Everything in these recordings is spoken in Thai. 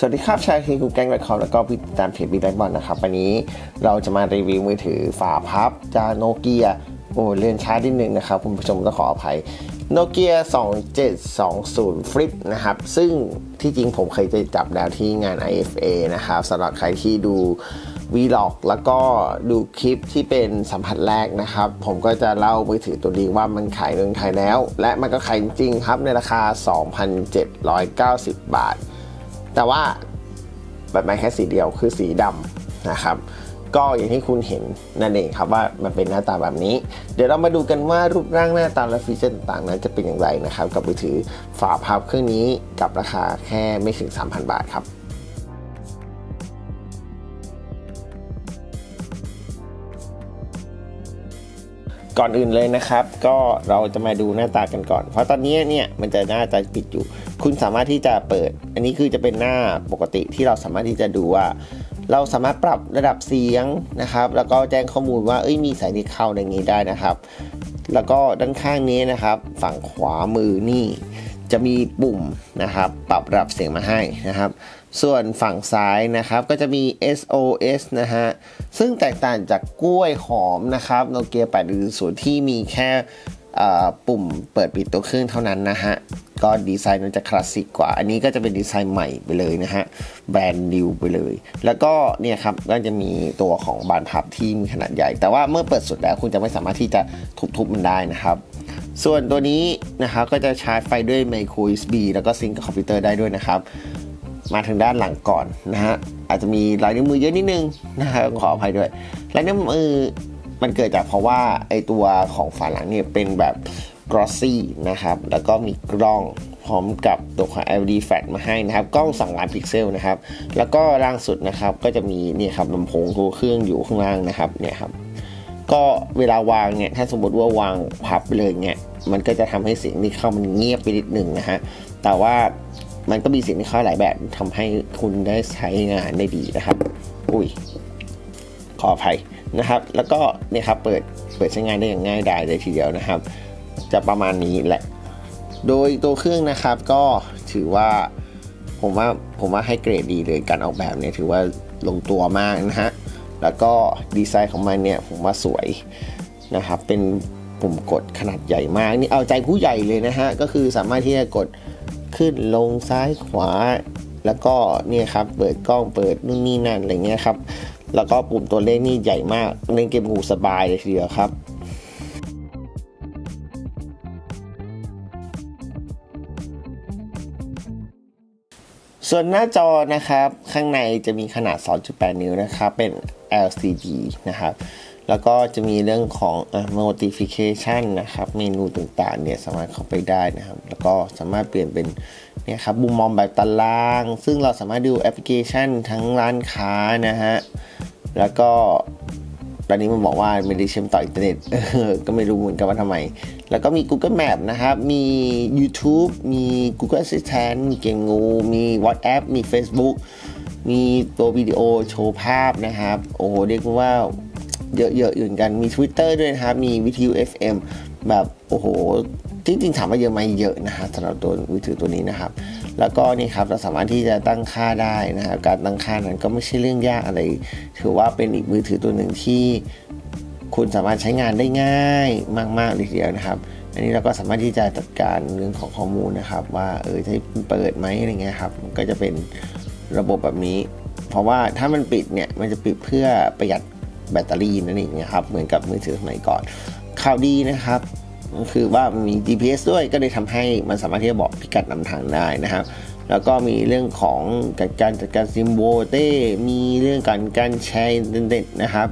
สวัสดีครับชายคือกูแกงแรคคอร์ดแล้วก็พี่ติดตามเพจบีแบ็กบอลนะครับ วันนี้เราจะมารีวิวมือถือฝาพับจากโนเกียโอ้เรียนช้านิดนึงนะครับคุณผู้ชมต้องขออภัยโนเกีย2720 Flip นะครับ ซึ่งที่จริงผมเคยจะจับแล้วที่งาน IFA นะครับสำหรับใครที่ดู Vlog แล้วก็ดูคลิปที่เป็นสัมผัสแรกนะครับ ผมก็จะเล่ามือถือตัวนี้ว่ามันขายในเมืองไทยแล้ว และมันก็ขายจริงๆครับในราคา 2,790 บาท แต่ว่าแบบไม่แค่สีเดียวคือสีดำนะครับ ก็อย่างที่คุณเห็นนั่นเองครับว่ามันเป็นหน้าตาแบบนี้ เดี๋ยวเรามาดูกันว่ารูปร่างหน้าตาและฟีเจอร์ต่างๆนั้นจะเป็นอย่างไรนะครับ กับมือถือฝาพับเครื่องนี้กับราคาแค่ไม่ถึง 3,000 บาทครับก่อนอื่นเลยนะครับ ก็เราจะมาดูหน้าตากันก่อน เพราะตอนนี้เนี่ยมันจะหน้าจะปิดอยู่ คุณสามารถที่จะเปิด อันนี้คือจะเป็นหน้าปกติที่เราสามารถที่จะดูว่า เราสามารถปรับระดับเสียงนะครับ แล้วก็แจ้งข้อมูลว่าเอ้ยมีสายนี้เข้าอย่างนี้ได้นะครับ แล้วก็ด้านข้างนี้นะครับ ฝั่งขวามือนี่จะมีปุ่มนะครับ ปรับระดับเสียงมาให้นะครับ ส่วนฝั่งซ้ายนะครับก็จะมี SOS นะฮะซึ่งแตกต่างจากกล้วยหอมนะครับโนเกีย810ที่มีแค่ ปุ่มเปิดปิดตัวเครื่องเท่านั้นนะฮะ ก็ดีไซน์มันจะคลาสสิกกว่า อันนี้ก็จะเป็นดีไซน์ใหม่ไปเลยนะฮะ แบรนด์นิวไปเลย แล้วก็เนี่ยครับ ก็จะมีตัวของบานพับที่มีขนาดใหญ่ แต่ว่าเมื่อเปิดสุดแล้วคุณจะไม่สามารถที่จะทุบๆมันได้นะครับ ส่วนตัวนี้นะครับก็จะชาร์จไฟด้วย micro USB แล้วก็ซิงกับคอมพิวเตอร์ได้ด้วยนะครับ มาทางด้านหลังก่อนนะฮะ อาจจะมีลายนิ้วมือเยอะนิดนึงนะฮะขออภัยด้วยลายนิ้วมือ มันเกิดจากเพราะว่าไอตัวของฝาหลังเนี่ยเป็นแบบ glossy นะครับ แล้วก็มีกล้องพร้อมกับตัวของ LED flash มาให้นะครับ กล้อง 2 ล้านพิกเซลนะครับ แล้วก็ล่างสุดนะครับ ก็จะมีนี่ครับลำโพงตัวเครื่องอยู่ข้างล่างนะครับ เนี่ยครับ ก็เวลาวางเนี่ย ถ้าสมมติว่าวางพับเลยเนี่ย มันก็จะทำให้เสียงที่เข้ามันเงียบไปนิดหนึ่งนะฮะ แต่ว่ามันก็มีเสียงที่เข้าหลายแบบทำให้คุณได้ใช้งานได้ดีนะครับ อุ้ย ขออภัยนะครับ แล้วก็เนี่ยครับเปิดเปิดใช้งานได้อย่างง่ายดายเลยทีเดียวนะครับ จะประมาณนี้แหละ โดยตัวเครื่องนะครับก็ถือว่าผมว่าผมว่าให้เกรดดีเลยการออกแบบเนี่ยถือว่าลงตัวมากนะฮะแล้วก็ดีไซน์ของมันเนี่ยผมว่าสวยนะครับเป็นปุ่มกดขนาดใหญ่มากนี่เอาใจผู้ใหญ่เลยนะฮะก็คือสามารถที่จะกดขึ้นลงซ้ายขวา แล้วก็เนี่ยครับเปิดกล้องเปิดนู่นนี่นั่นอะไรเงี้ยครับ แล้วก็ปุ่มตัวเลขนี่ใหญ่มากเล่นเกมหูสบายเลยทีเดียวครับส่วนหน้าจอนะครับ ข้างในจะมีขนาด 2.8 นิ้วนะครับ เป็น LCD นะครับ แล้วก็จะมีเรื่องของ notification นะครับ เมนูต่างๆเนี่ยสามารถเข้าไปได้นะครับ แล้วก็สามารถเปลี่ยนเป็นเนี่ยครับมุมมองแบบตาราง ซึ่งเราสามารถดูแอปพลิเคชันทั้งร้านค้านะฮะ แล้วก็ตอนนี้มันบอกว่าไม่ได้เชื่อมต่ออินเทอร์เน็ตก็ไม่รู้เหมือนกันว่าทำไม แล้วก็มี Google Map นะครับ มี YouTube มี Google Assistant มีเกมงู มี WhatsApp มี Facebook มีตัววิดีโอโชว์ภาพนะครับ โอ้โห เรียกว่า เยอะๆอยู่นกัน มี Twitter ด้วยนะครับ มีวิทยุ FM แบบโอ้โหจริงๆถามว่าเยอะไหมเยอะนะฮะสำหรับตัวมือถือตัวนี้นะครับ แล้วก็นี่ครับเราสามารถที่จะตั้งค่าได้นะครับการตั้งค่านั้นก็ไม่ใช่เรื่องยากอะไร ถือว่าเป็นอีกมือถือตัวหนึ่งที่คุณสามารถใช้งานได้ง่ายมากๆเลยทีเดียวนะครับ อันนี้เราก็สามารถที่จะจัดการเรื่องของข้อมูลนะครับ ว่าเออจะเปิดไหมอะไรเงี้ยครับมันก็จะเป็นระบบแบบนี้ เพราะว่าถ้ามันปิดเนี่ยมันจะปิดเพื่อประหยัด แบตเตอรี่นั่นเองนะครับ เหมือนกับมือถือสมัยก่อน ข่าวดีนะครับคือว่ามี GPS ด้วยก็เลยทำให้มันสามารถที่จะบอกพิกัดนำทางได้นะครับ แล้วก็มีเรื่องของการจัดการซิมโบเต้มีเรื่องการการแชร์อินเทอร์เน็ตนะครับ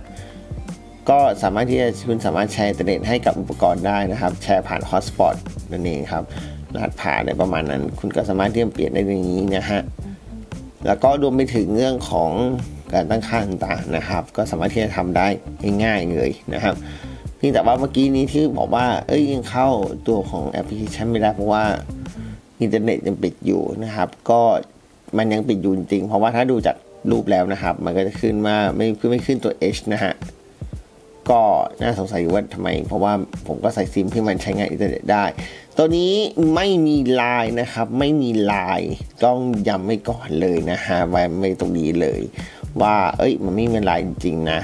ก็สามารถที่จะคุณสามารถแชร์อินเทอร์เน็ตให้กับอุปกรณ์ได้นะครับ แชร์ผ่าน hotspot นั่นเองครับรหัสผ่านอะไรประมาณนั้น คุณก็สามารถที่จะเปลี่ยนได้ในนี้นะฮะแล้วก็รวมไปถึงเรื่องของ การตั้งค่าต่างๆนะครับ ก็สามารถที่จะทำได้ง่ายๆเลยนะครับเพียงแต่ว่าเมื่อกี้นี้ที่บอกว่า เอ้ยยังเข้าตัวของแอปพลิเคชันไม่ได้เพราะว่าอินเทอร์เน็ตยังปิดอยู่นะครับ ก็มันยังปิดอยู่จริงเพราะว่าถ้าดูจากรูปแล้วนะครับ มันก็จะขึ้นมาไม่คือไม่ขึ้นตัว H นะฮะก็น่าสงสัยอยู่ว่าทำไม เพราะว่าผมก็ใส่ซิมที่มันใช้งานอินเทอร์เน็ตได้ ตัวนี้ไม่มีลายนะครับ ไม่มีลายต้องย้ำไม่ก่อนเลยนะฮะไว้ไม่ตรงนี้เลย ว่า เอ้ย มันไม่มีลายจริงๆนะ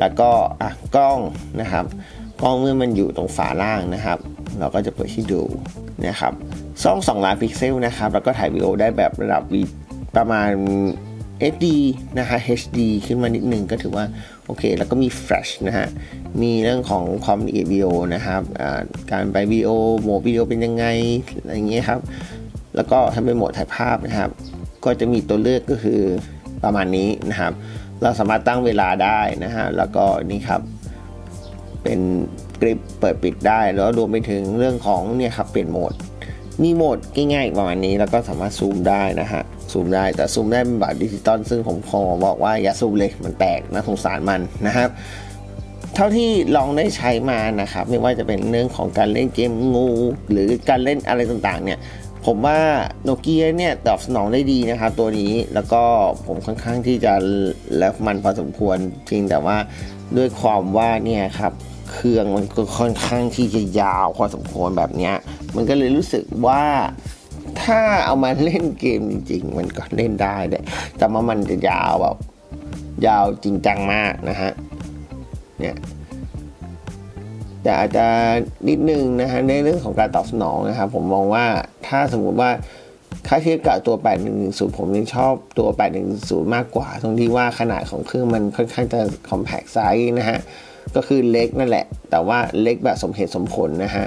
แล้วก็อะกล้องนะครับ กล้องเมื่อมันอยู่ตรงฝาล่างนะครับ เราก็จะเปิดให้ดูนะครับซ่อง2ล้านพิกเซลนะครับ แล้วก็ถ่ายวิดีโอได้แบบระดับวีประมาณ HD นะฮะ HD ขึ้นมานิดนึงก็ถือว่าโอเค แล้วก็มี Flash นะฮะ มีเรื่องของความละเอียดวิดีโอนะครับ การไปวิดีโอโหมดวิดีโอเป็นยังไงอะไรเงี้ยครับ แล้วก็ถ้าเป็นโหมดถ่ายภาพนะครับ ก็จะมีตัวเลือกก็คือ ประมาณนี้นะครับ เราสามารถตั้งเวลาได้นะฮะแล้วก็นี่ครับ เป็นกริปเปิดปิดได้ แล้วรวมไปถึงเรื่องของเนี่ยครับเปลี่ยนโหมด มีโหมดง่ายๆประมาณนี้แล้วก็สามารถซูมได้นะฮะซูมได้แต่ซูมได้เป็นแบบดิจิตอลซึ่งผมขอบอกว่าอย่าซูมเลยมันแตกนะสงสารมันนะครับเท่าที่ลองได้ใช้มานะครับ ไม่ว่าจะเป็นเรื่องของการเล่นเกมงู หรือการเล่นอะไรต่างๆเนี่ย ผมว่าโนเกียเนี่ยตอบสนองได้ดีนะครับตัวนี้แล้วก็ผมค่อนข้างที่จะแล้วมันพอสมควรจริงแต่ว่าด้วยความว่าเนี่ยครับเครื่องมันก็ค่อนข้างที่จะยาวพอสมควรแบบเนี้ยมันก็เลยรู้สึกว่าถ้าเอามาเล่นเกมจริง ๆ มันก็เล่นได้แต่แต่ว่ามันจะยาวแบบยาวจริงจังมากนะฮะเนี่ย แต่อาจจะนิดนึงนะฮะในเรื่องของการตอบสนองนะครับ ผมมองว่าถ้าสมมุติว่าค่าเทียบกับตัว 8110 ผมยังชอบตัว 8110 มากกว่า ตรงที่ว่าขนาดของเครื่องมันค่อนข้างจะ compact size นะฮะ ก็คือเล็กนั่นแหละ แต่ว่าเล็กแบบสมเหตุสมผลนะฮะ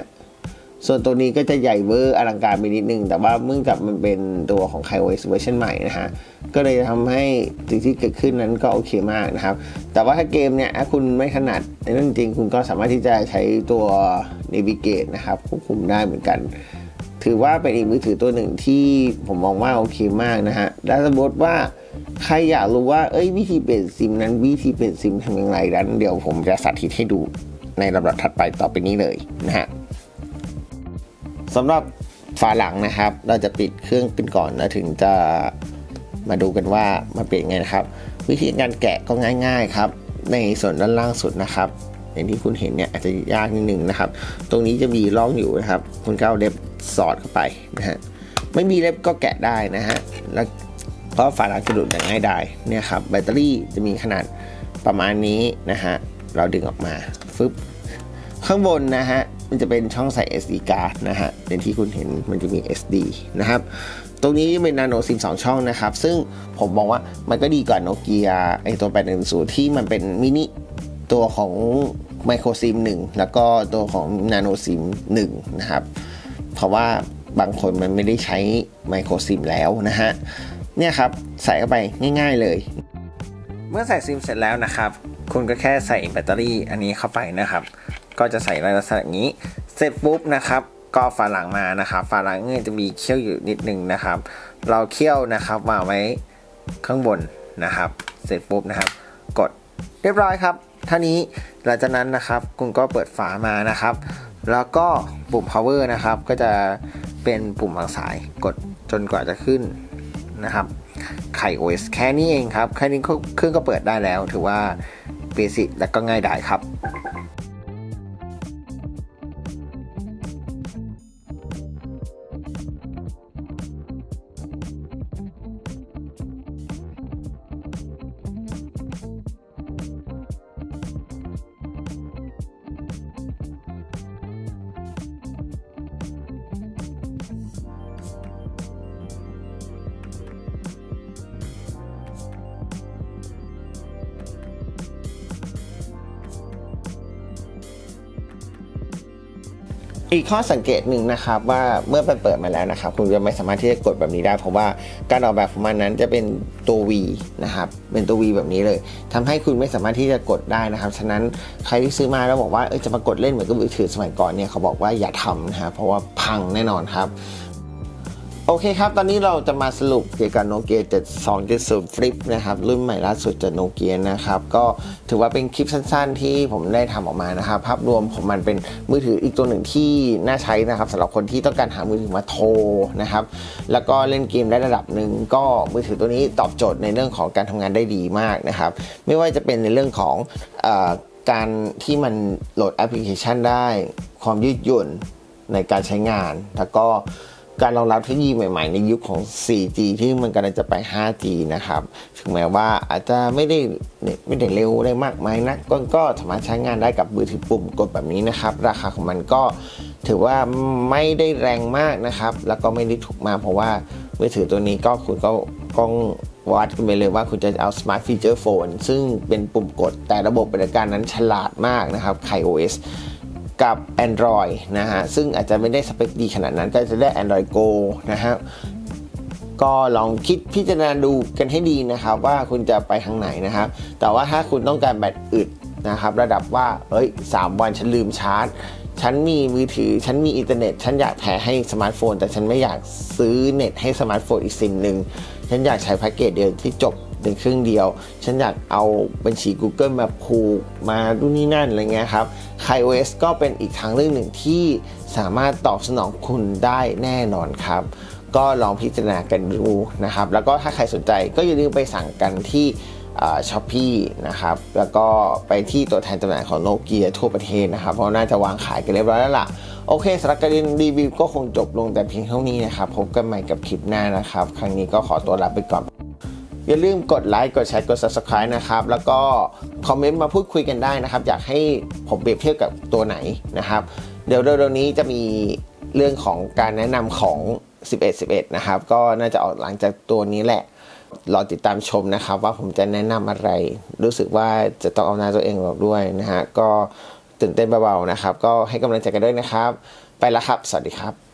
ส่วนตัวนี้ก็จะใหญ่เวอร์อลังการไปนิดนึง แต่ว่าเหมือนกับมันเป็นตัวของ k i o s เวอร์ชันใหม่นะฮะ ก็เลยทำให้สิ่งที่เกิดขึ้นนั้นก็โอเคมากนะครับ แต่ว่าถ้าเกมเนี่ยถ้าคุณไม่ถนัดในเรื่องจริงคุณก็สามารถที่จะใช้ตัว Navigate นะครับควบคุมได้เหมือนกัน ถือว่าเป็นอีกมือถือตัวหนึ่งที่ผมมองว่าโอเคมากนะฮะและสมมติว่าใครอยากรู้ว่าเอ้ยวิธีเปลี่ยนซิมนั้นวิธีเปลี่ยนซิมทำอย่างไรนั้น เดี๋ยวผมจะสาธิตให้ดูในลำดับถัดไปต่อไปนี้เลยนะฮะ สำหรับฝาหลังนะครับ เราจะปิดเครื่องกันก่อนแล้วถึงจะมาดูกันว่ามันเปลี่ยนไงนะครับ วิธีการแกะก็ง่าย ๆครับ ในส่วนด้านล่างสุดนะครับ อย่างที่คุณเห็นเนี่ยอาจจะยากนิดนึงนะครับ ตรงนี้จะมีร่องอยู่นะครับ คุณก็เอาเล็บสอดเข้าไปนะฮะไม่มีเล็บก็แกะได้นะฮะแล้วเพราะฝาหลังจะดูดอย่างง่ายได้เนี่ยครับแบตเตอรี่จะมีขนาดประมาณนี้นะฮะเราดึงออกมาฟึบข้างบนนะฮะ มันจะเป็นช่องใส่ SD card นะฮะเป็นที่คุณเห็นมันจะมี SD นะครับตรงนี้เป็นนาโนซิม2ช่องนะครับ ซึ่งผมมองว่ามันก็ดีกว่าโนเกียไอตัว810ที่มันเป็นมินิตัวของไมโครซิม1แล้วก็ตัวของนาโนซิม1นะครับ เพราะว่าบางคนมันไม่ได้ใช้ไมโครซิมแล้วนะฮะเนี่ยครับใส่เข้าไปง่าย ๆเลย เมื่อใส่ซิมเสร็จแล้วนะครับ คุณก็แค่ใส่แบตเตอรี่อันนี้เข้าไปนะครับ ก็จะใส่ในลักษณะนี้ เสร็จปุ๊บนะครับ ก็ฝาหลังมานะครับฝาหลังเนี่ยจะมีเขี้ยวอยู่นิดนึงนะครับ เราเขี้ยวนะครับวางไว้ข้างบนนะครับ เสร็จปุ๊บนะครับ กดเรียบร้อยครับท่านี้หลังจากนั้นนะครับคุณก็เปิดฝามานะครับ แล้วก็ปุ่ม power นะครับ ก็จะเป็นปุ่มวางสายกดจนกว่าจะขึ้นนะครับ ไข่ OS แค่นี้เองครับ แค่นี้เครื่องก็เปิดได้แล้ว ถือว่าเบสิกและก็ง่ายดายครับ อีกข้อสังเกตหนึ่งนะครับว่าเมื่อไปเปิดมาแล้วนะครับคุณจะไม่สามารถที่จะกดแบบนี้ได้ เพราะว่าการออกแบบของมันนั้นจะเป็นตัว V นะครับเป็นตัว V แบบนี้เลยทำให้คุณไม่สามารถที่จะกดได้นะครับฉะนั้นใครที่ซื้อมาแล้วบอกว่าเออจะมากดเล่นเหมือนกับมือถือสมัยก่อนเนี่ยเขาบอกว่าอย่าทำนะครับเพราะว่าพังแน่นอนครับ โอเคครับ ตอนนี้เราจะมาสรุปเกี่ยวกับโนเกีย7270 Flip นะครับ รุ่นใหม่ล่าสุดจากโนเกียนะครับ ก็ถือว่าเป็นคลิปสั้นๆ ที่ผมได้ทำออกมานะครับ ภาพรวมของมันเป็นมือถืออีกตัวหนึ่งที่น่าใช้นะครับสำหรับคนที่ต้องการหามือถือมาโทรนะครับ แล้วก็เล่นเกมได้ระดับหนึ่งก็มือถือตัวนี้ตอบโจทย์ในเรื่องของการทำงานได้ดีมากนะครับ ไม่ว่าจะเป็นในเรื่องของการที่มันโหลดแอปพลิเคชันได้ ความยืดหยุ่นในการใช้งานแล้วก็ การรองรับเทคโนโลยีใหม่ๆ ในยุคของ 4G ที่มันกำลังจะไป 5G นะครับ ถึงแม้ว่าอาจจะไม่ได้ไม่ได้เร็วได้มากมายนะก็ก็สามารถใช้งานได้กับมือถือปุ่มกดแบบนี้นะครับ ราคาของมันก็ถือว่าไม่ได้แรงมากนะครับ แล้วก็ไม่ได้ถูกมากเพราะว่ามือถือตัวนี้ก็คุณก็ต้องวัดกันไปเลยว่าคุณจะเอา Smart Feature Phone ซึ่งเป็นปุ่มกดแต่ระบบปฏิบัติการนั้นฉลาดมากนะครับ KaiOS กับ Android นะฮะ ซึ่งอาจจะไม่ได้สเปคดีขนาดนั้น ก็จะได้ Android Go นะฮะ ก็ลองคิดพิจารณาดูกันให้ดีนะครับ ว่าคุณจะไปทางไหนนะครับ แต่ว่าถ้าคุณต้องการแบตอึดนะครับ ระดับว่า เอ้ย 3 วันฉันลืมชาร์จ ฉันมีมือถือ ฉันมีอินเทอร์เน็ต ฉันอยากแผ่ให้สมาร์ทโฟน แต่ฉันไม่อยากซื้อเน็ตให้สมาร์ทโฟนอีกสิ่งหนึ่ง ฉันอยากใช้แพ็กเกจเดียวที่จบ ในเครื่องเดียว ฉันอยากเอาบัญชี Google มาผูกมาดูนี่นั่นอะไรเงี้ยครับ KaiOS ก็เป็นอีกทางเลือกหนึ่งที่สามารถตอบสนองคุณได้แน่นอนครับ ก็ลองพิจารณากันดูนะครับ แล้วก็ถ้าใครสนใจก็อย่าลืมไปสั่งกันที่ Shopee นะครับ แล้วก็ไปที่ตัวแทนจำหน่ายของโนเกียทั่วประเทศนะครับ เพราะน่าจะวางขายกันเรียบร้อยแล้วล่ะ โอเคสำหรับการรีวิวก็คงจบลงแต่เพียงเท่านี้นะครับ พบกันใหม่กับคลิปหน้านะครับ ครั้งนี้ก็ขอตัวลาไปก่อน อย่าลืมกดไลค์กดแชร์กด subscribe นะครับ แล้วก็คอมเมนต์มาพูดคุยกันได้นะครับ อยากให้ผมเปรียบเทียบกับตัวไหนนะครับ เดี๋ยวเร็วๆนี้จะมีเรื่องของการแนะนำของ 11 11 นะครับ ก็น่าจะออกหลังจากตัวนี้แหละรอติดตามชมนะครับ ว่าผมจะแนะนำอะไร รู้สึกว่าจะต้องเอาหน้าตัวเองออกด้วยนะฮะก็ตื่นเต้นเบาๆนะครับ ก็ให้กำลังใจกันด้วยนะครับ ไปแล้วครับ สวัสดีครับ